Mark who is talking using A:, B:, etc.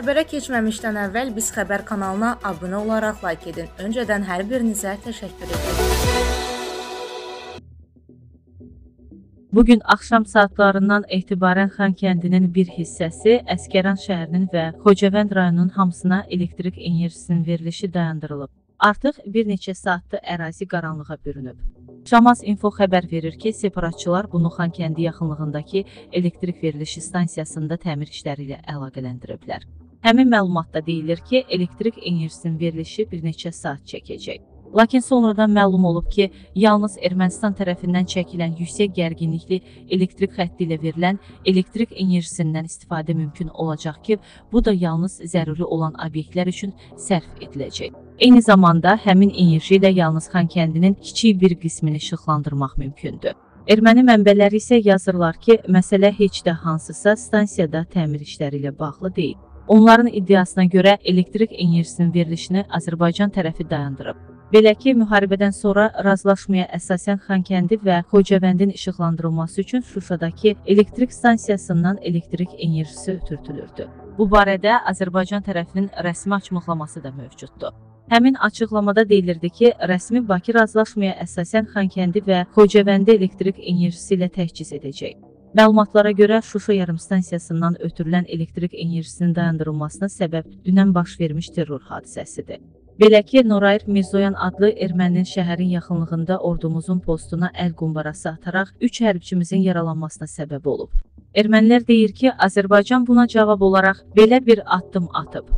A: Xəbərə keçməmişdən əvvəl biz xəbər kanalına abunə olaraq like edin. Öncədən hər birinizə təşəkkür edirəm.
B: Bu gün axşam saatlarından etibarən Xankəndinin bir hissəsi, Əskəran şəhərinin və Xocavənd rayonunun hamısına elektrik enerjisinin verilişi dayandırılıb. Artıq bir neçə saatdır ərazi qaranlığa bürünüb. Şamaz Info xəbər verir ki, separatçılar bunu Xankəndi yaxınlığındakı elektrik verilişi stansiyasında təmir işləri ilə əlaqələndiriblər. Həmin məlumatda deyilir ki, elektrik enerjisinin verilişi bir neçə saat çəkəcək. Lakin sonradan məlum olub ki, yalnız Ermənistan tərəfindən çəkilən yüksək gərginlikli elektrik xətti ilə verilən elektrik enerjisindən istifadə mümkün olacaq ki, bu da yalnız zəruri olan obyektlər üçün sərf ediləcək. Eyni zamanda həmin enerji ilə yalnız Xankəndinin kiçik bir qismini işıqlandırmaq mümkündür. Erməni mənbələri isə yazırlar ki, məsələ heç də hansısa stansiyada təmir işləri ilə bağlı deyil. Onların iddiasına görə elektrik enerjisinin verilişini Azərbaycan tərəfi dayandırıb. Belə ki, müharibədən sonra razılaşmaya əsasən Xankəndi və Xocavəndin işıqlandırılması üçün Şuşadakı elektrik stansiyasından elektrik enerjisi ötürtülürdü. Bu barədə Azərbaycan tərəfinin rəsmi açıqlaması da mövcuddur. Həmin açıqlamada deyilirdi ki, rəsmi Bakı razılaşmaya əsasən Xankəndi və Xocavəndi elektrik enerjisi ilə təchiz edəcək. Məlumatlara görə Şuşa yarımstansiyasından ötürülən elektrik enerjisinin dayandırılmasına səbəb dünən baş vermiş terror hadisəsidir. Belə ki, Norayr Mirzoyan adlı erməninin şəhərin yaxınlığında ordumuzun postuna əl qumbarası ataraq 3 hərbçimizin yaralanmasına səbəb olub. Ermənilər deyir ki, Azərbaycan buna cavab olaraq belə bir addım atıb.